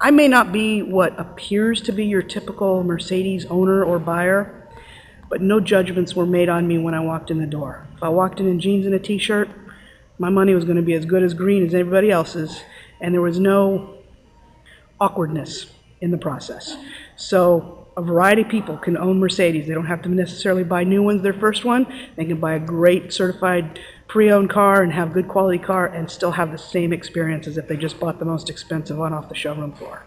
I may not be what appears to be your typical Mercedes owner or buyer, but no judgments were made on me when I walked in the door. If I walked in in jeans and a t-shirt, my money was going to be as good as green as everybody else's, and there was no awkwardness in the process. So a variety of people can own Mercedes. They don't have to necessarily buy new ones their first one. They can buy a great certified pre-owned car and have good quality car and still have the same experience as if they just bought the most expensive one off the showroom floor.